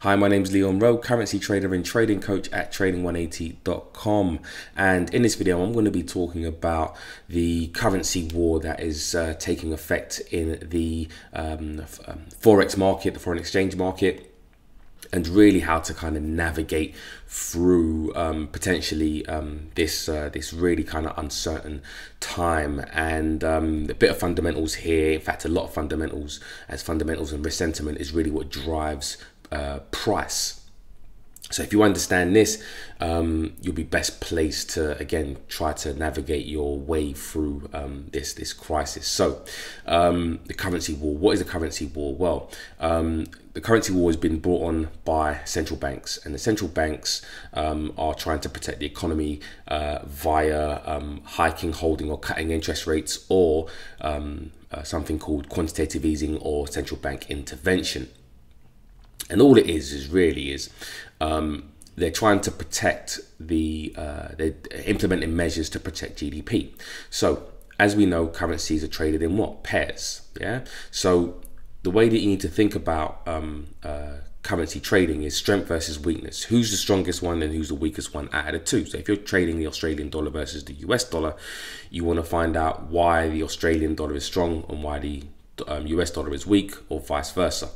Hi, my name is Leon Rowe, currency trader and trading coach at trading180.com. And in this video, I'm going to be talking about the currency war that is uh, taking effect in the um, um, forex market, the foreign exchange market and really how to kind of navigate through um, potentially um, this uh, this really kind of uncertain time and um, a bit of fundamentals here in fact a lot of fundamentals as fundamentals and risk sentiment is really what drives uh, price so if you understand this, um, you'll be best placed to again try to navigate your way through um, this this crisis. So um, the currency war. What is the currency war? Well, um, the currency war has been brought on by central banks, and the central banks um, are trying to protect the economy uh, via um, hiking, holding, or cutting interest rates, or uh, something called quantitative easing or central bank intervention. And all it is is really is um, they're trying to protect the uh, they're implementing measures to protect GDP. So as we know, currencies are traded in what pairs. Yeah. So the way that you need to think about um, uh, currency trading is strength versus weakness. Who's the strongest one and who's the weakest one out of the two? So if you're trading the Australian dollar versus the US dollar, you want to find out why the Australian dollar is strong and why the um, US dollar is weak, or vice versa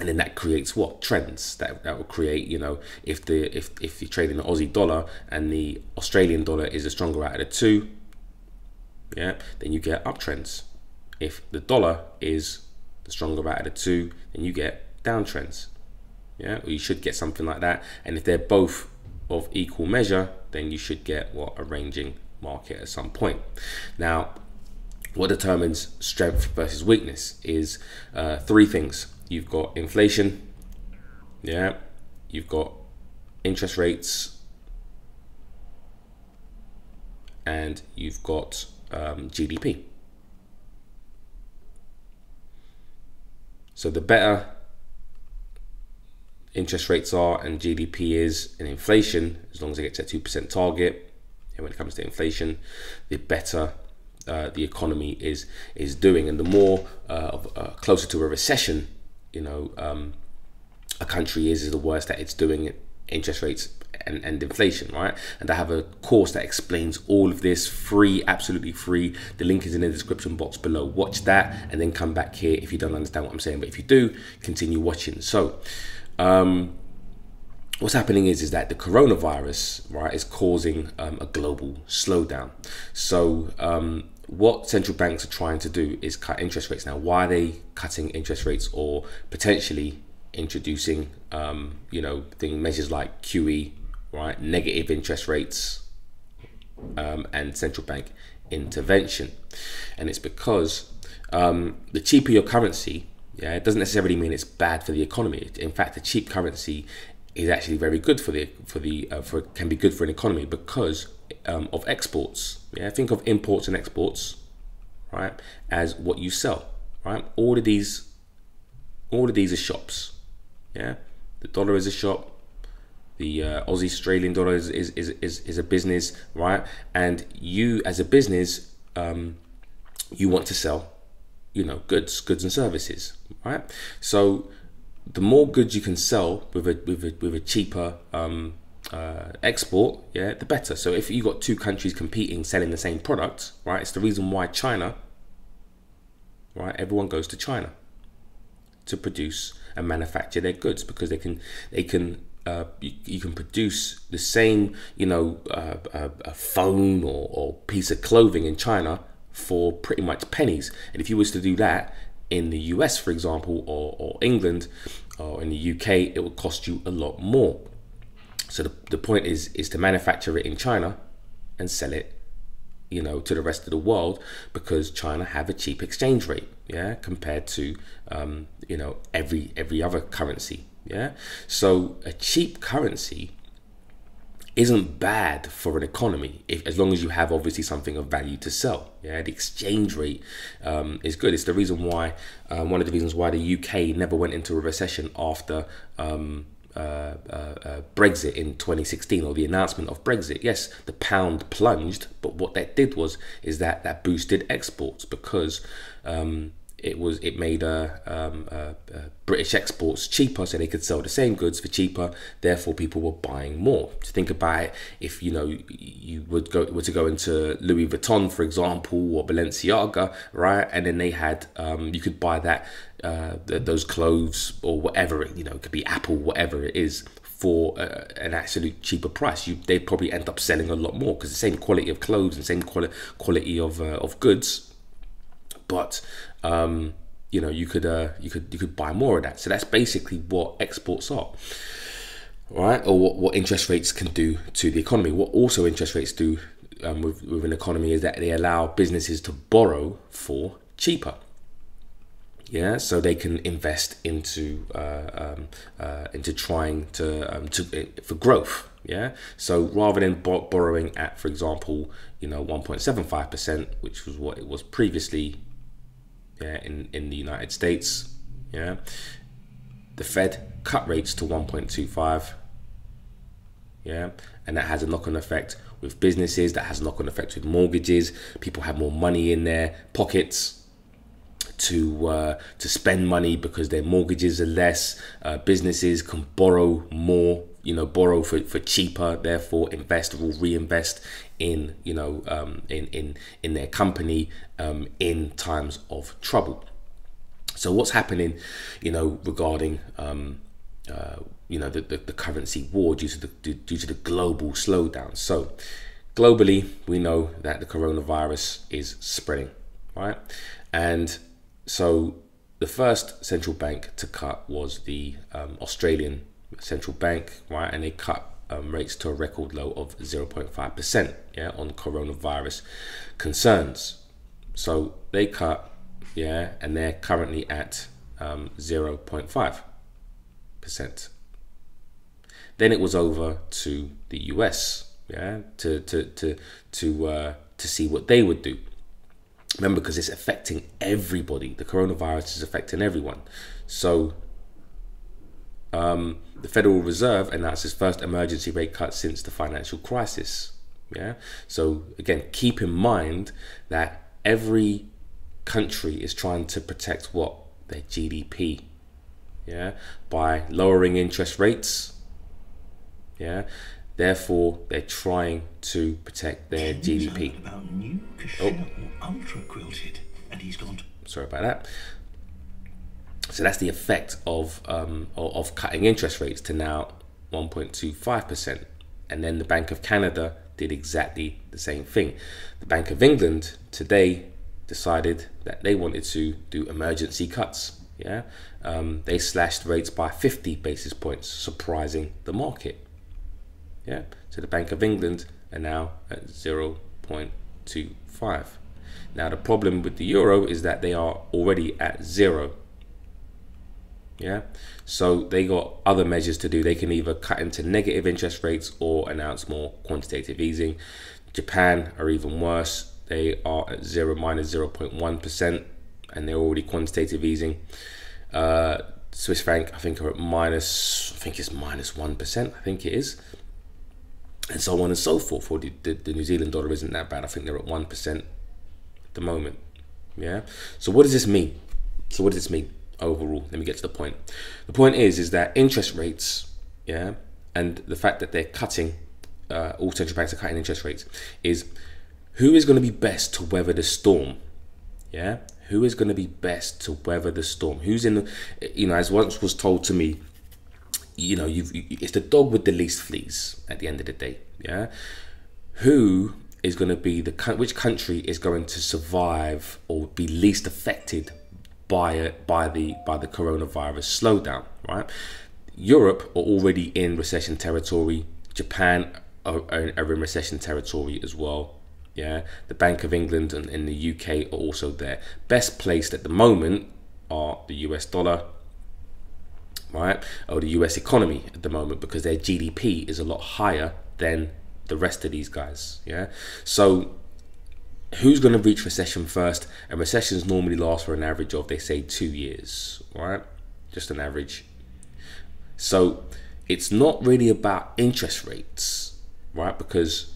and then that creates what? Trends that, that will create you know if the if, if you're trading the aussie dollar and the australian dollar is the stronger out of the two yeah then you get uptrends. If the dollar is the stronger out of the two then you get downtrends yeah? Or you should get something like that. And if they're both of equal measure then you should get what? A ranging market at some point. Now what determines strength versus weakness is uh, three things you've got inflation, yeah, you've got interest rates, and you've got um, GDP. So the better interest rates are and GDP is and inflation, as long as it gets that 2% target, and when it comes to inflation, the better uh, the economy is is doing, and the more uh, uh, closer to a recession you know um, a country is is the worst that it's doing interest rates and, and inflation right? And i have a course that explains all of this free absolutely free. The link is in the description box below. Watch that and then come back here if you don't understand what i'm saying. But if you do continue watching. So um, what's happening is is that the coronavirus right is causing um, a global slowdown. So um, what central banks are trying to do is cut interest rates. Now why are they cutting interest rates or potentially introducing um, you know thing measures like QE right negative interest rates um, and central bank intervention? And it's because um, the cheaper your currency yeah it doesn't necessarily mean it's bad for the economy. In fact a cheap currency is actually very good for the for the uh, for can be good for an economy because um, of exports. Yeah, think of imports and exports, right, as what you sell. Right, all of these, all of these are shops. Yeah, the dollar is a shop. The uh, Aussie Australian dollar is, is, is, is, is a business, right? And you, as a business, um, you want to sell, you know, goods, goods and services, right? So the more goods you can sell with a with a, with a cheaper um, uh, export, yeah, the better. So if you got two countries competing, selling the same product, right? It's the reason why China, right? Everyone goes to China to produce and manufacture their goods because they can they can uh, you, you, can produce the same you know uh, a, a, phone or, or piece of clothing in China for pretty much pennies. And if you was to do that in the US, for example, or, or England, or in the UK, it would cost you a lot more. So the, the point is is to manufacture it in China and sell it, you know, to the rest of the world because China have a cheap exchange rate, yeah, compared to um, you know every every other currency, yeah. So a cheap currency isn't bad for an economy if, as long as you have obviously something of value to sell. Yeah, the exchange rate um, is good. It's the reason why um, one of the reasons why the UK never went into a recession after um, uh, uh, uh, Brexit in 2016 or the announcement of Brexit. Yes, the pound plunged, but what that did was is that that boosted exports because um, it was it made uh, um, uh, uh, British exports cheaper, so they could sell the same goods for cheaper. Therefore, people were buying more. To think about it, if you know you would go were to go into Louis Vuitton, for example, or Balenciaga, right, and then they had um, you could buy that uh, those clothes or whatever you know it could be Apple, whatever it is for uh, an absolute cheaper price. You they probably end up selling a lot more because the same quality of clothes and same quality quality of uh, of goods, but um, you know you could uh, you could you could buy more of that. So that's basically what exports are, right? Or what, what interest rates can do to the economy. What also interest rates do um, with, with an economy is that they allow businesses to borrow for cheaper yeah so they can invest into uh, um, uh, into trying to um, to eh, for growth yeah so rather than borrowing at for example you know 1.75 percent which was what it was previously yeah in in the United States yeah the Fed cut rates to 1.25 yeah and that has a knock-on effect with businesses that has a knock-on effect with mortgages people have more money in their pockets to uh, to spend money because their mortgages are less. Uh, businesses can borrow more, you know, borrow for, for cheaper. Therefore, invest or reinvest in you know um, in in in their company um, in times of trouble. So what's happening, you know, regarding um, uh, you know the, the, the currency war due to the due to the global slowdown. So globally, we know that the coronavirus is spreading, right? And so the first central bank to cut was the um, Australian central bank, right? And they cut um, rates to a record low of 0.5%, yeah, on coronavirus concerns. So they cut, yeah, and they're currently at um, 0.5%. Then it was over to the US, yeah, to to to to uh, to see what they would do. Remember, because it's affecting everybody. The coronavirus is affecting everyone. So, um, the Federal Reserve announced its first emergency rate cut since the financial crisis. Yeah. So again, keep in mind that every country is trying to protect what their GDP. Yeah. By lowering interest rates. Yeah. Therefore, they're trying to protect their GDP. oh. ultra quilted, and he's gone. Sorry about that. So that's the effect of um, of cutting interest rates to now 1.25 percent, and then the Bank of Canada did exactly the same thing. The Bank of England today decided that they wanted to do emergency cuts. Yeah, um, they slashed rates by 50 basis points, surprising the market. Yeah, so the Bank of England are now at 0.25. Now the problem with the euro is that they are already at zero. Yeah, so they got other measures to do. They can either cut into negative interest rates or announce more quantitative easing. Japan are even worse. They are at zero minus minus 0.1 percent, and they're already quantitative easing. Uh, Swiss franc, I think, are at minus. I think it's minus minus one percent. I think it is and so on and so forth. Or the, the, the, New Zealand dollar isn't that bad. I think they're at 1% at the moment. Yeah. So what does this mean? So what does this mean overall? Let me get to the point. The point is, is that interest rates, yeah, and the fact that they're cutting, uh, all central banks are cutting interest rates, is who is going to be best to weather the storm? Yeah. Who is going to be best to weather the storm? Who's in the, you know, as once was told to me, you know, you've it's the dog with the least fleas at the end of the day. Yeah, who is going to be the which country is going to survive or be least affected by it by the by the coronavirus slowdown? Right, Europe are already in recession territory. Japan are, are in recession territory as well. Yeah, the Bank of England and in the UK are also there. Best placed at the moment are the US dollar, right, or the US economy at the moment because their GDP is a lot higher than the rest of these guys. Yeah. So who's going to reach recession first? And recessions normally last for an average of, they say, two years, right? Just an average. So it's not really about interest rates, right? Because,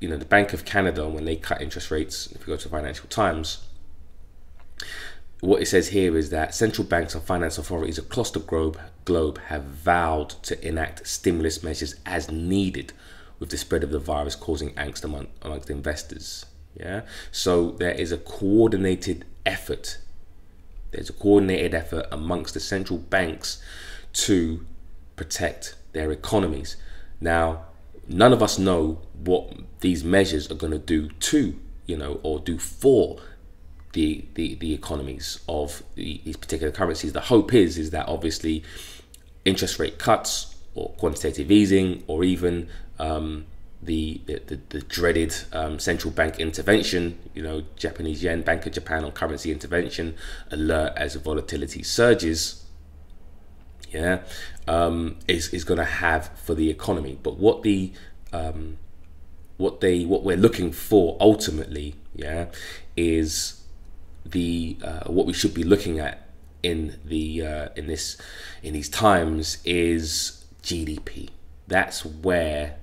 you know, the Bank of Canada, when they cut interest rates, if you go to Financial Times, what it says here is that central banks and finance authorities across the globe, globe have vowed to enact stimulus measures as needed with the spread of the virus causing angst among, amongst investors. Yeah, so there is a coordinated effort. There's a coordinated effort amongst the central banks to protect their economies. Now, none of us know what these measures are going to do to, you know, or do for the the, the economies of the, these particular currencies. The hope is is that obviously interest rate cuts or quantitative easing or even um, the, the, the dreaded um, central bank intervention, you know, Japanese yen, Bank of Japan on currency intervention alert as volatility surges, yeah, um, is, is going to have for the economy. But what the um, what they what we're looking for ultimately, yeah, is the uh, what we should be looking at in the uh, in this in these times is GDP. That's where,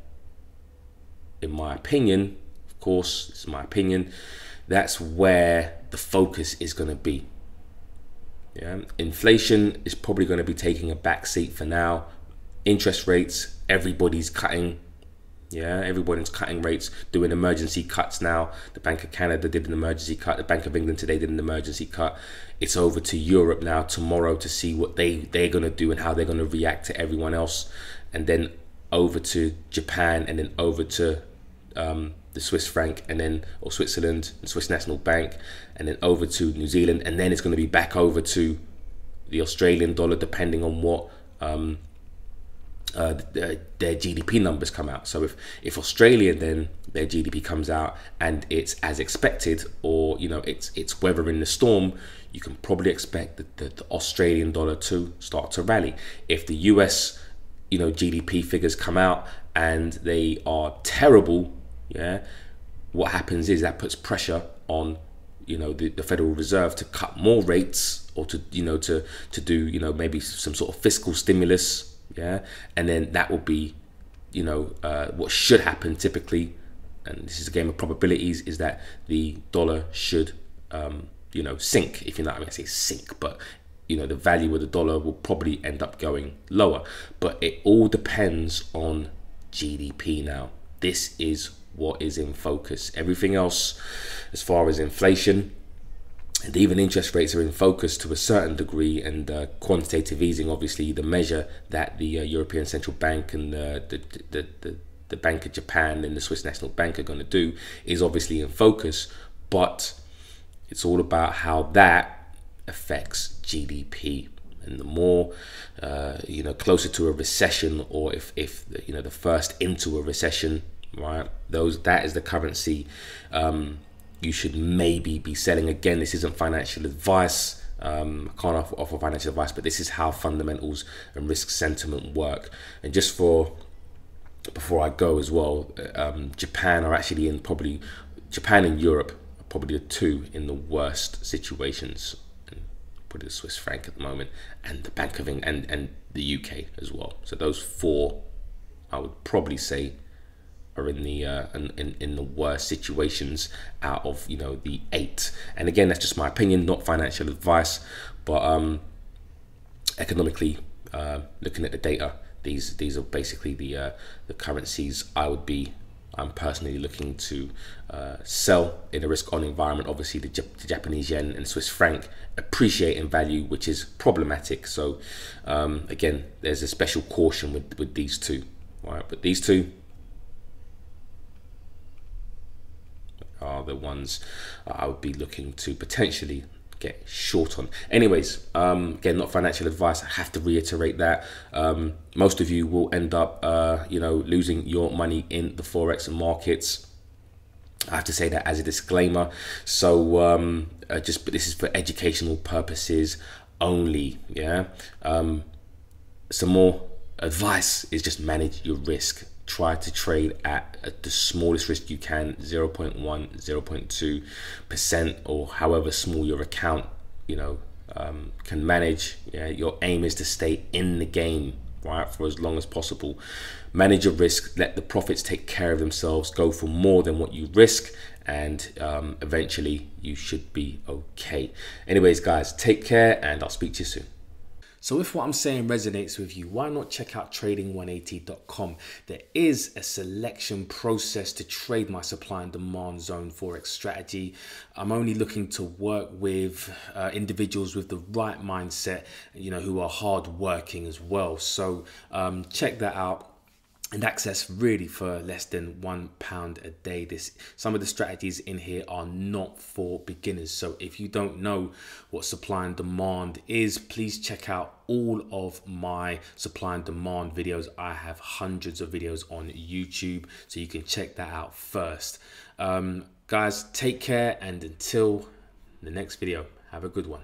in my opinion, of course, it's my opinion, that's where the focus is going to be. Yeah, inflation is probably going to be taking a back seat for now. Interest rates, everybody's cutting yeah, everybody's cutting rates, doing emergency cuts now. The Bank of Canada did an emergency cut. The Bank of England today did an emergency cut. It's over to Europe now tomorrow to see what they they're gonna do and how they're gonna react to everyone else, and then over to Japan and then over to um, the Swiss franc and then or Switzerland, the Swiss National Bank, and then over to New Zealand, and then it's going to be back over to the Australian dollar, depending on what um, uh, their, their GDP numbers come out. So if if Australia then their GDP comes out and it's as expected, or you know it's it's weathering the storm, you can probably expect the, the, the Australian dollar to start to rally. If the US you know GDP figures come out and they are terrible, yeah, what happens is that puts pressure on you know the, the Federal Reserve to cut more rates or to you know to to do you know maybe some sort of fiscal stimulus yeah, and then that will be, you know, uh, what should happen typically, and this is a game of probabilities, is that the dollar should, um, you know, sink. If you're not, I mean, I say sink, but you know, the value of the dollar will probably end up going lower. But it all depends on GDP now. This is what is in focus. Everything else, as far as inflation, and even interest rates are in focus to a certain degree, and uh, quantitative easing, obviously, the measure that the uh, European Central Bank and uh, the, the, the, the Bank of Japan and the Swiss National Bank are going to do, is obviously in focus. But it's all about how that affects GDP. And the more, uh, you know, closer to a recession, or if, if you know, the first into a recession, right? Those that is the currency. Um, you should maybe be selling. Again, this isn't financial advice. Um, I can't offer, offer, financial advice, but this is how fundamentals and risk sentiment work. And just for before I go as well, um, Japan are actually in probably Japan and Europe are probably the two in the worst situations. Put the Swiss franc at the moment, and the Bank of England and, and the UK as well. So those four, I would probably say are in the uh, in, in the worst situations out of you know the eight. And again, that's just my opinion, not financial advice, but um, economically, uh, looking at the data, these these are basically the uh, the currencies I would be. I'm personally looking to uh, sell in a risk-on environment. Obviously, the, Jap the, Japanese yen and Swiss franc appreciate in value, which is problematic. So, um, again, there's a special caution with with these two. Right, but these two are the ones I would be looking to potentially get short on. Anyways, um, again, not financial advice. I have to reiterate that um, most of you will end up, uh, you know, losing your money in the forex markets. I have to say that as a disclaimer. So, um, uh, just but this is for educational purposes only. Yeah. Um, some more advice is just manage your risk try to trade at, the smallest risk you can 0.1 0.2 percent or however small your account you know um, can manage yeah your aim is to stay in the game right for as long as possible manage your risk let the profits take care of themselves go for more than what you risk and um, eventually you should be okay. Anyways, guys, take care and I'll speak to you soon. So if what I'm saying resonates with you, why not check out trading180.com? There is a selection process to trade my supply and demand zone forex strategy. I'm only looking to work with uh, individuals with the right mindset, you know, who are hardworking as well. So um, check that out and access really for less than one pound a day. This some of the strategies in here are not for beginners. So if you don't know what supply and demand is please check out all of my supply and demand videos. I have hundreds of videos on youtube so you can check that out first. Um, guys take care and until the next video have a good one